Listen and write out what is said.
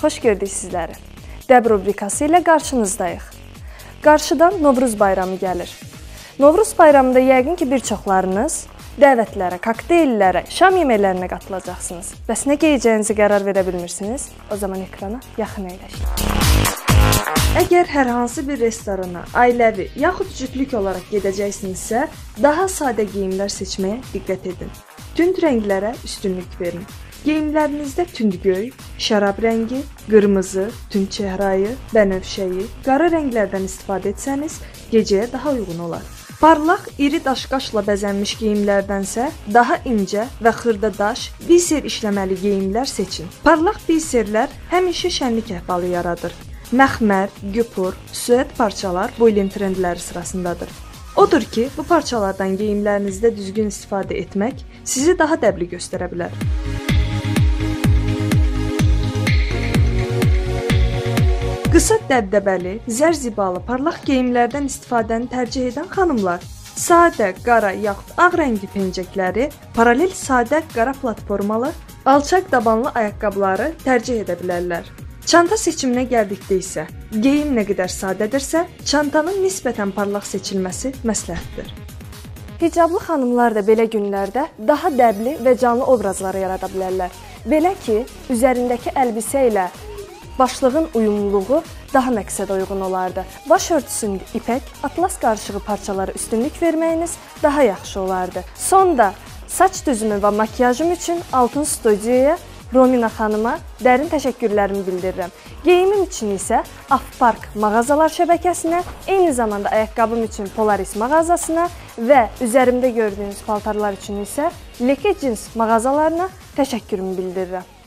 Xoş gördük sizləri. Dəb rubrikası ilə qarşınızdayıq. Qarşıdan Novruz bayramı gəlir. Novruz bayramında yəqin ki, bir çoxlarınız dəvətlərə, kokteyllərə, şam yeməklərinə qatılacaqsınız. Bəs nə geyəcəyinizi qərar verə bilmirsiniz? O zaman ekrana yaxın əyləşin. Əgər hər hansı bir restorana ailəvi yaxud cütlük olaraq gedəcəksinizsə, daha sadə geyimlər seçməyə diqqət edin. Tünd rənglərə üstünlük verin. Geyimlərinizdə tünd göy, şərab rəngi, qırmızı, tünd çəhrayı, bənövşəyi, qara rənglərdən istifadə etsəniz, gecəyə daha uyğun olar. Parlaq, iri daş-qaşla bəzənmiş geyimlərdənsə daha incə və xırda daş, biser işləməli geyimlər seçin. Parlaq biserlər həmişə şənlik əhvalı yaradır. Məxmər, güpur, süet parçalar bu ilin trendləri sırasındadır. Odur ki, bu parçalardan geyimlərinizdə düzgün istifadə etmək sizi daha dəbli göstərə bilər. Qısa dəbdəbəli, zərzibalı, parlaq geyimlərdən istifadəni tərcih edən xanımlar sadə, qara yaxud ağ rəngli pencəkləri, paralel sadə qara platformalı, alçaq dabanlı ayaqqabıları tərcih edə bilərlər. Çanta seçiminə gəldikdə isə, geyim nə qədər sadədirsə, çantanın nisbətən parlaq seçilməsi məsləhətdir. Hicablı xanımlar da belə günlərdə daha dəbli və canlı obrazlar yarada bilərlər. Belə ki, üzərindəki əlbisə ilə başlığın uyumluluğu daha məqsədə uyğun olardı. Baş örtüsündə ipək, atlas qarışığı parçalara üstünlük verməyiniz daha yaxşı olardı. Sonda saç düzümü və makiyajım üçün Altın Studiyaya Romina xanıma dərin təşəkkürlərimi bildirirəm. Geyimim üçün isə Afpark mağazalar şəbəkəsinə, eyni zamanda ayaqqabım üçün Polaris mağazasına və üzərimdə gördüyünüz paltarlar üçün isə Leke Jeans mağazalarına təşəkkürümü bildirirəm.